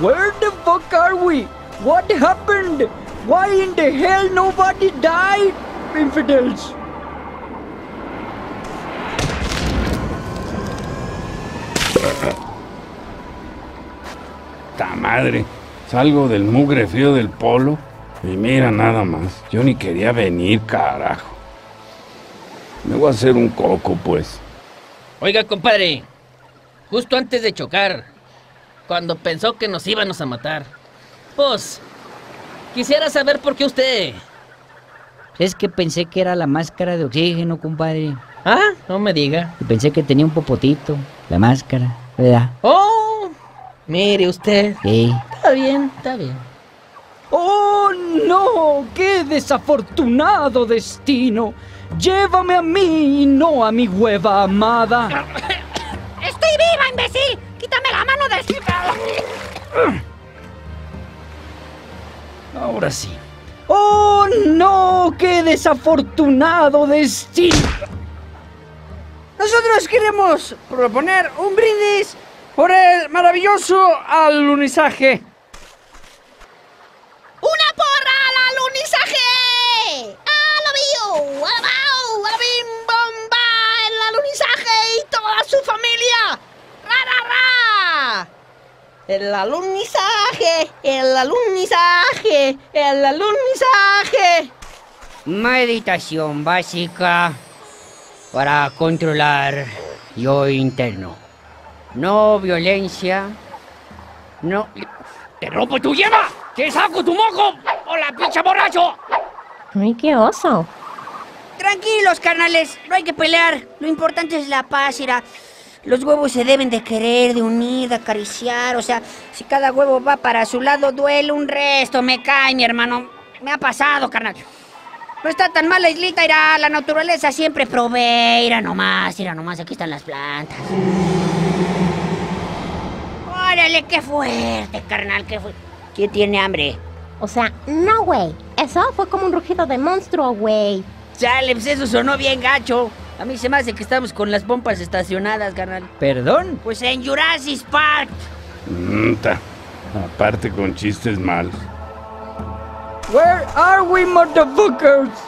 Where the fuck are we? What happened? Why in the hell nobody died? Infidels. ¡Ta madre! Salgo del mugre frío del polo y mira nada más. Yo ni quería venir, carajo. Me voy a hacer un coco, pues. Oiga, compadre, justo antes de chocar, cuando pensó que nos íbamos a matar, pues, quisiera saber por qué usted... Es que pensé que era la máscara de oxígeno, compadre. Ah, no me diga. Y pensé que tenía un popotito, la máscara, ¿verdad? Oh, mire usted. Sí. Está bien, está bien. ¡Oh, no! ¡Qué desafortunado destino! Llévame a mí y no a mi hueva amada. ¡Estoy viva, imbécil! Ahora sí. ¡Oh, no! ¡Qué desafortunado destino! Nosotros queremos proponer un brindis por el maravilloso alunizaje. ¡Una porra al alunizaje! ¡A lo mío! ¡A la bau! ¡A la bim bomba! ¡El alunizaje y toda su familia! ¡Ra, ra, ra! El alunizaje, el alunizaje, el alunizaje. Meditación básica para controlar yo interno. No violencia. No. ¡Te rompo tu yema! ¡Te saco tu moco! ¡Hola, pinche borracho! Ay, qué oso. Tranquilos, carnales, no hay que pelear. Lo importante es la paz, Ira. Los huevos se deben de querer, de unir, de acariciar. O sea, si cada huevo va para su lado, duele un resto. Me cae, mi hermano. Me ha pasado, carnal. No está tan mal la islita, Ira. La naturaleza siempre provee. Ira nomás, Ira nomás. Aquí están las plantas. Órale, qué fuerte, carnal, qué fuerte. ¿Quién tiene hambre? O sea, no, güey. Eso fue como un rugido de monstruo, güey. Chale, pues eso sonó bien gacho. A mí se me hace que estamos con las pompas estacionadas, carnal. ¿Perdón? Pues en Jurassic Park. Mm. Aparte con chistes malos. Where are we, motherfuckers?